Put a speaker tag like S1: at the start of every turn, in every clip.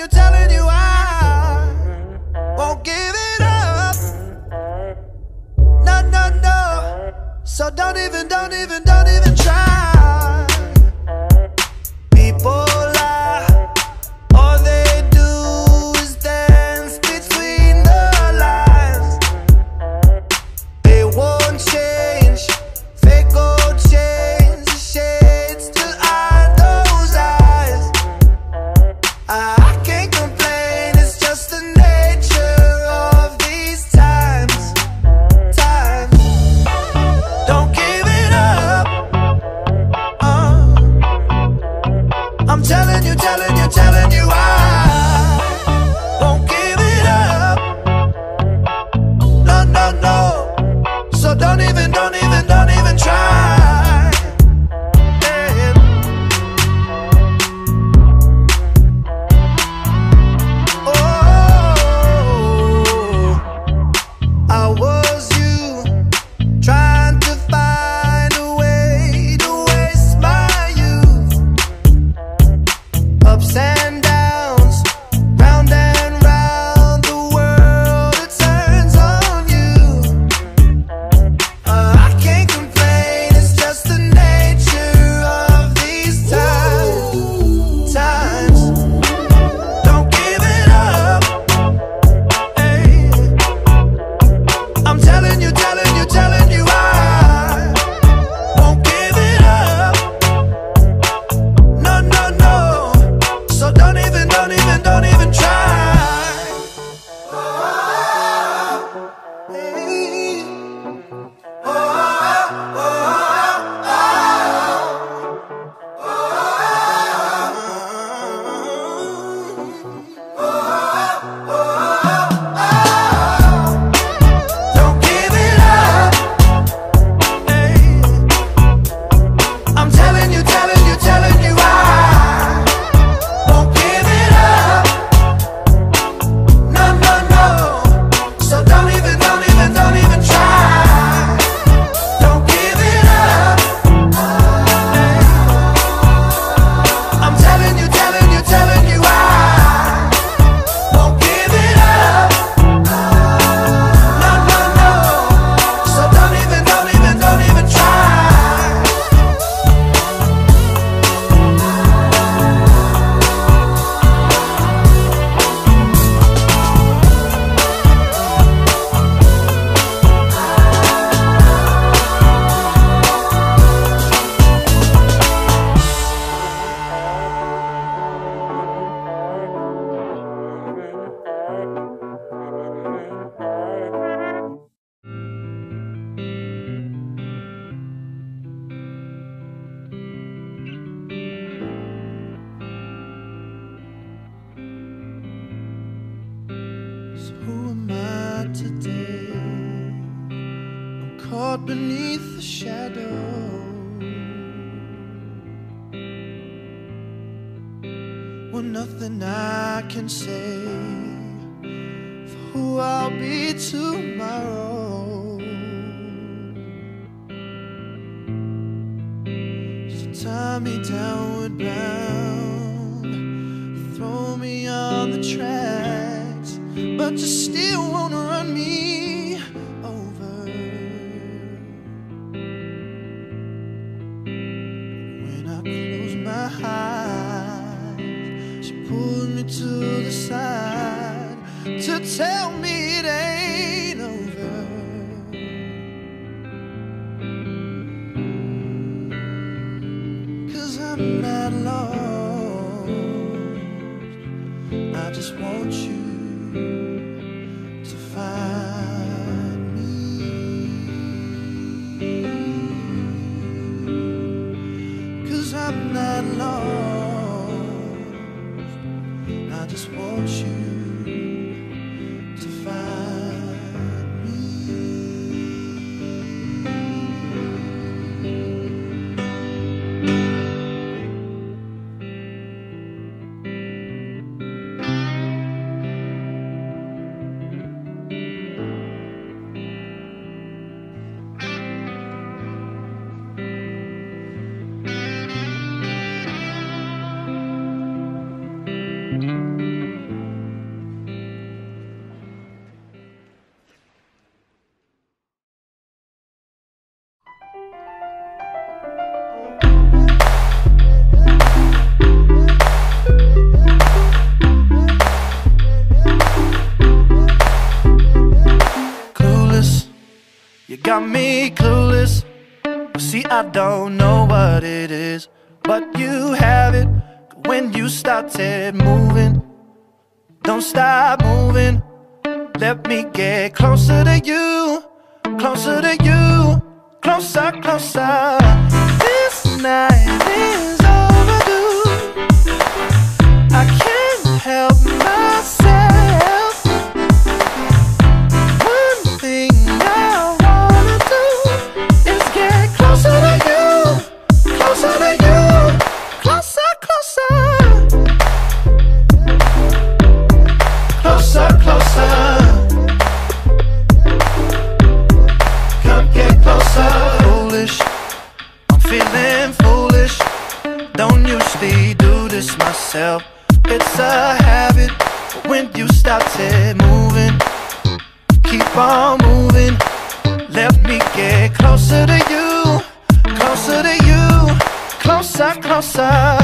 S1: you tell it? caught beneath the shadow. Well, nothing I can say for who I'll be tomorrow. So tie me downward bound, throw me on the tracks, but you still won't run me. tell me. You got me clueless. See, I don't know what it is, but you have it when you started moving. Don't stop moving. Let me get closer to you, closer to you, closer, closer. This night is closer to you, closer to you, closer, closer.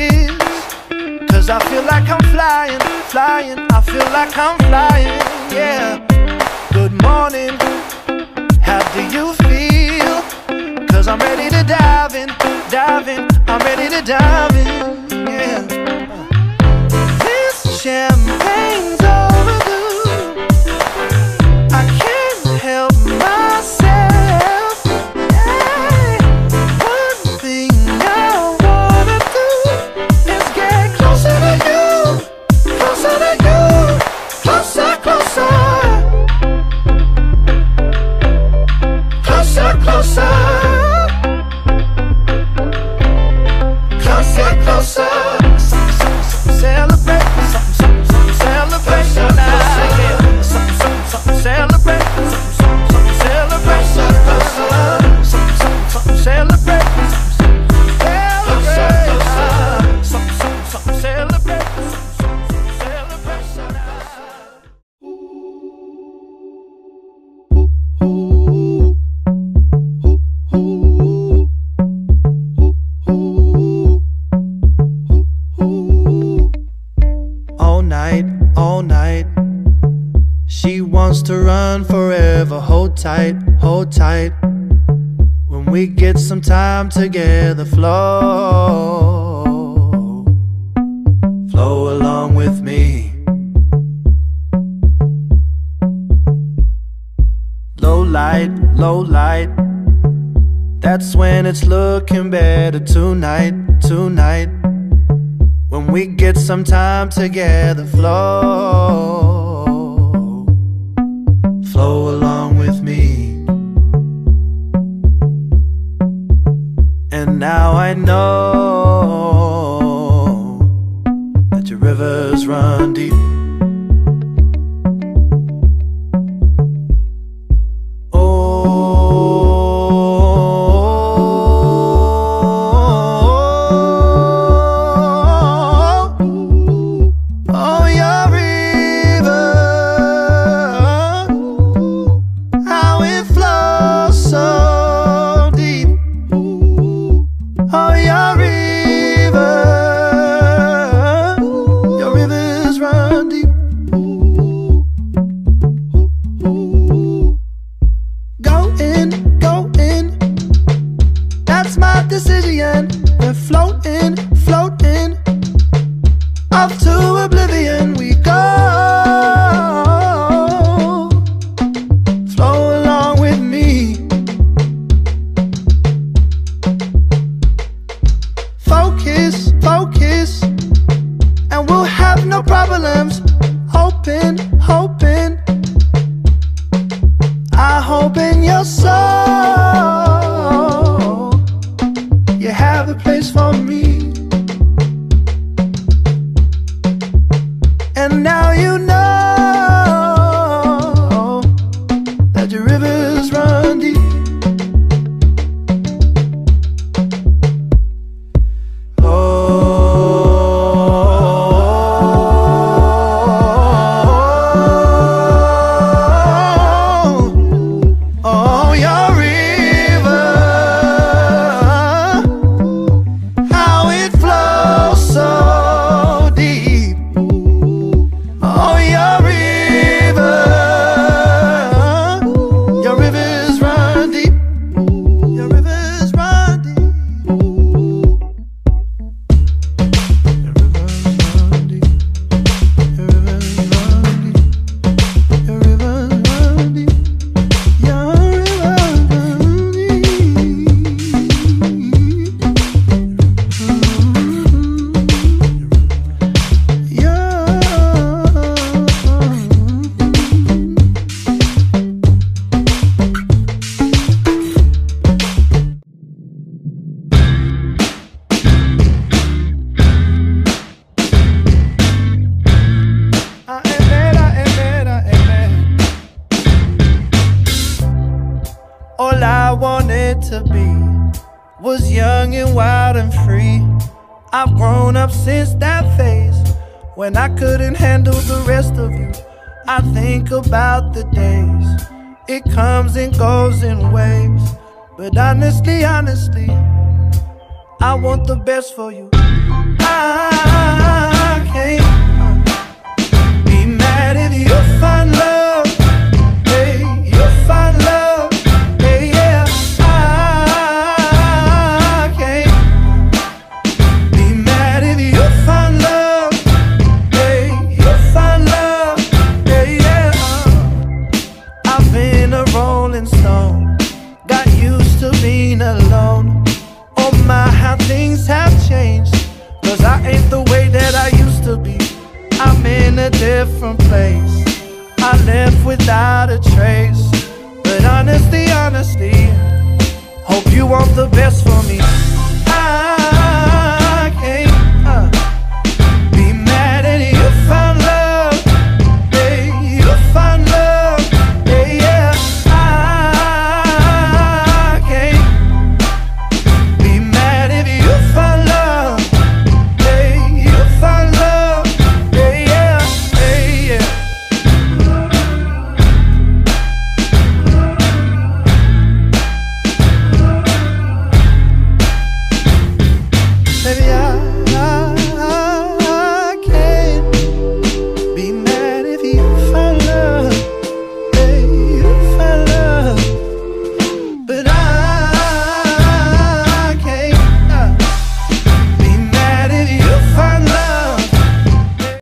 S1: Is? Cause I feel like I'm flying, flying. I feel like I'm flying, yeah. Good morning. How do you feel? Cause I'm ready to dive in, dive in, I'm ready to dive in, yeah. This champagne's all night. She wants to run forever. Hold tight, hold tight. When we get some time together, flow, flow along with me. Low light, low light. That's when it's looking better tonight, tonight. When we get some time together, flow, flow along with me. And now I know that your rivers run deep. when I couldn't handle the rest of you. I think about the days, it comes and goes in waves. But honestly, honestly, I want the best for you. I want the best for